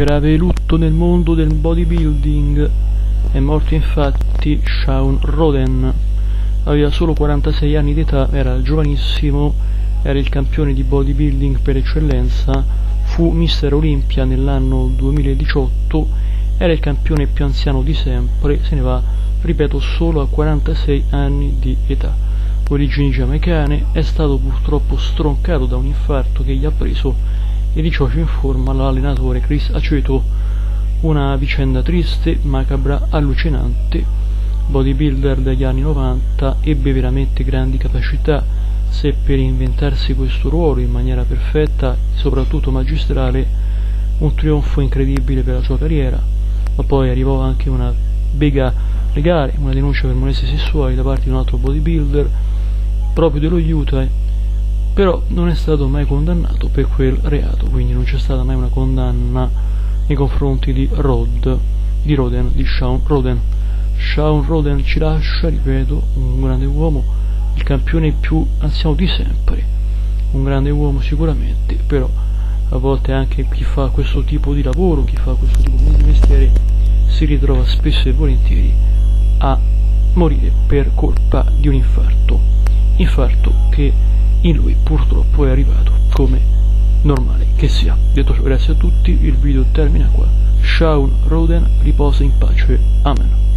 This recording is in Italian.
Grave lutto nel mondo del bodybuilding. È morto infatti Shawn Roden. Aveva solo 46 anni d'età, era giovanissimo, era il campione di bodybuilding per eccellenza, fu Mister Olympia nell'anno 2018, era il campione più anziano di sempre, se ne va, ripeto, solo a 46 anni di età. Origini giamaicane, è stato purtroppo stroncato da un infarto che gli ha preso e di ciò ci informa l'allenatore Chris Aceto. Una vicenda triste, macabra, allucinante. Bodybuilder degli anni 90 ebbe veramente grandi capacità, seppe reinventarsi questo ruolo in maniera perfetta soprattutto magistrale, un trionfo incredibile per la sua carriera, ma poi arrivò anche una bega legale, una denuncia per molestie sessuali da parte di un altro bodybuilder proprio dello Utah però non è stato mai condannato per quel reato, quindi non c'è stata mai una condanna nei confronti di Rod, di Roden, di Shawn Roden. Shawn Roden ci lascia, ripeto, un grande uomo, il campione più anziano di sempre, un grande uomo sicuramente, però a volte anche chi fa questo tipo di lavoro, chi fa questo tipo di mestiere, si ritrova spesso e volentieri a morire per colpa di un infarto. Infarto che in lui purtroppo è arrivato, come normale che sia. Detto ciò, grazie a tutti, il video termina qua. Shaun Roden riposa in pace. Amen.